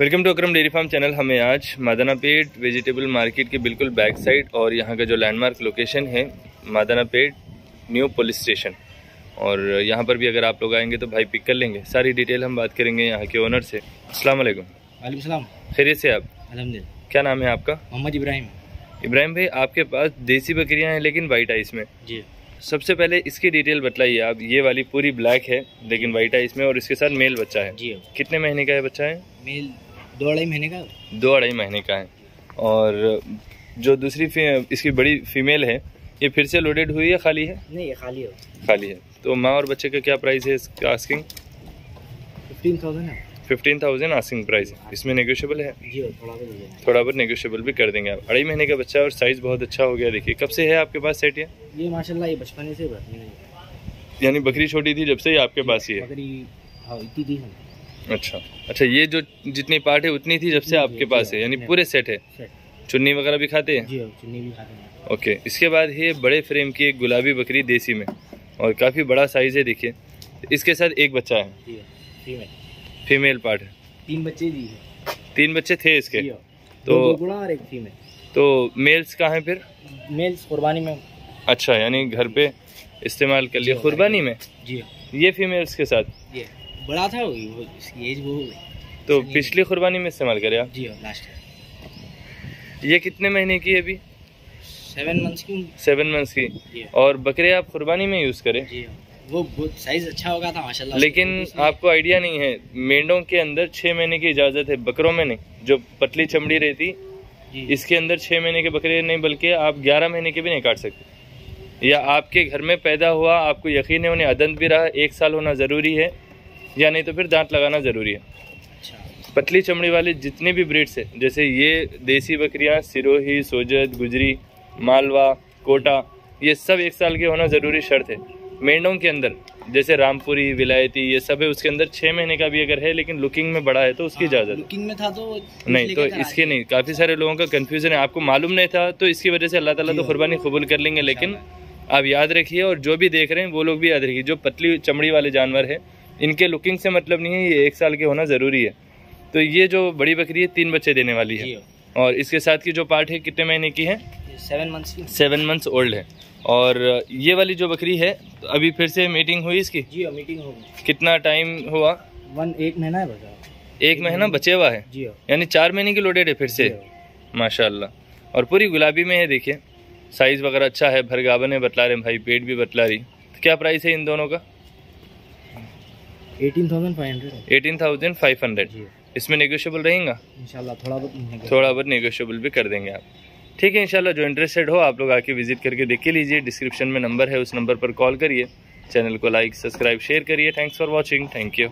Welcome to Akram dairy farm channel. हमें आज मादाना पेट vegetable market के बिल्कुल बैक साइड और यहाँ का जो लैंडमार्क लोकेशन है Madannapet new police station. और यहाँ पर भी अगर आप लोग आएँगे तो भाई पिक कर लेंगे। सारी डिटेल हम बात करेंगे यहाँ के ओनर से। अस्सलाम वालेकुम। वालेकुम सलाम। खैरियत से आप? अलहमदिल्ला क्या नाम है आपका? मोहम्मद इब्राहिम। इब्राहिम भाई आपके पास देसी बकरियाँ हैं लेकिन वाइट आइस में। जी। सबसे पहले इसकी डिटेल बतलाइए। आप ये वाली पूरी ब्लैक है लेकिन वाइट आइस में और इसके साथ मेल बच्चा है। जी। कितने महीने का है बच्चा है? मेल दो अढ़ाई महीने का? दो अढ़ाई महीने का है। और जो दूसरी इसकी बड़ी फीमेल है ये फिर से लोडेड हुई है खाली है? नहीं ये खाली हो। खाली है। तो माँ और बच्चे का क्या प्राइस है इसका आस्किंग फिफ्टीन थाउज़ेंड है। फिफ्टीन थाउज़ेंड आस्किंग प्राइस है। इसमें नेगोशियबल है? जी थोड़ा बहुत नेगोशियबल भी कर देंगे आप। अढ़ाई महीने का बच्चा और साइज़ बहुत अच्छा हो गया देखिए। कब से है आपके पास सेट ये? ये माशाल्लाह ये बचपन से यानी बकरी छोटी थी जब से ही आपके पास ही है। बकरी हाँ इतनी थी। अच्छा। अच्छा ये जो जितनी पार्ट है उतनी थी जब से आपके पास है यानी पूरे सेट है? चुन्नी वगैरह भी खाते हैं? जी चुन्नी भी खाते हैं। ओके इसके बाद है बड़े फ्रेम की एक गुलाबी बकरी देसी में और काफ़ी बड़ा साइज़ है देखिए। इसके साथ एक बच्चा है। फीमेल फीमेल पार्ट है। तीन बच्चे है। तीन बच्चे थे इसके। तो- और एक फीमेल तो मेल्स कहाँ हैं फिर? मेल्स कुर्बानी में। अच्छा यानी घर पे इस्तेमाल कर लिया कुर्बानी में? जी ये फीमेल्स के साथ? ये बड़ा था वो इसकी एज वो हो गई तो पिछली कुर्बानी में इस्तेमाल करें आप? जी हो लास्ट ये कितने महीने की है अभी? सेवन मंथ्स की सेवन मंथ्स की। और बकरे आप कुर्बानी में यूज़ करें? जी हो। वो बहुत साइज़ अच्छा होगा था माशाल्लाह लेकिन आपको आइडिया नहीं है मेंढों के अंदर छः महीने की इजाज़त है बकरों में नहीं। जो पतली चमड़ी रहती इसके अंदर छः महीने के बकरे नहीं बल्कि आप ग्यारह महीने के भी नहीं काट सकते। या आपके घर में पैदा हुआ आपको यकीन है उन्हें अदंत भी रहा एक साल होना ज़रूरी है या नहीं तो फिर दांत लगाना ज़रूरी है। अच्छा। पतली चमड़ी वाले जितने भी ब्रीड्स है जैसे ये देसी बकरियाँ सिरोही सोजत गुजरी मालवा कोटा ये सब एक साल के होना ज़रूरी शर्त है। मेंढों के अंदर जैसे रामपुरी विलायती ये सब है उसके अंदर छः महीने का भी अगर है लेकिन लुकिंग में बड़ा है तो उसकी इजाज़त है। लुकिंग में था तो नहीं तो इसके नहीं काफ़ी सारे लोगों का कन्फ्यूज़न है। आपको मालूम नहीं था तो इसकी वजह से अल्लाह ताला तो कुर्बानी कबूल कर लेंगे लेकिन आप याद रखिए और जो भी देख रहे हैं वो लोग भी याद रखिए जो पतली चमड़ी वाले जानवर है इनके लुकिंग से मतलब नहीं है ये एक साल के होना ज़रूरी है। तो ये जो बड़ी बकरी है तीन बच्चे देने वाली है। और इसके साथ की जो पार्ट है कितने महीने की है? सेवन मंथ्स की। सेवन मंथ्स ओल्ड है। और ये वाली जो बकरी है तो अभी फिर से मीटिंग हुई इसकी? जी हो मीटिंग होगी कितना टाइम हुआ? वन एक महीना है बचा। एक महीना बचे हुआ है? जी यानी चार महीने की लोडेड है फिर से? माशाल्लाह। और पूरी गुलाबी में है देखिए। साइज़ वगैरह अच्छा है भरगावन है बतला रहे हैं भाई पेट भी बतला रही। तो क्या प्राइस है इन दोनों का? 18,500 है एटीन थाउज़ेंड फाइव हंड्रेड। इसमें नेगोशियबल रहेगा? इंशाल्लाह थोड़ा बहुत थोड़ा बहुत नेगोशियबल भी कर देंगे आप। ठीक है इंशाल्लाह जो इंटरेस्टेड हो आप लोग आके विज़िट करके देख के लीजिए। डिस्क्रिप्शन में नंबर है उस नंबर पर कॉल करिए। चैनल को लाइक सब्सक्राइब शेयर करिए। Thanks for watching thank you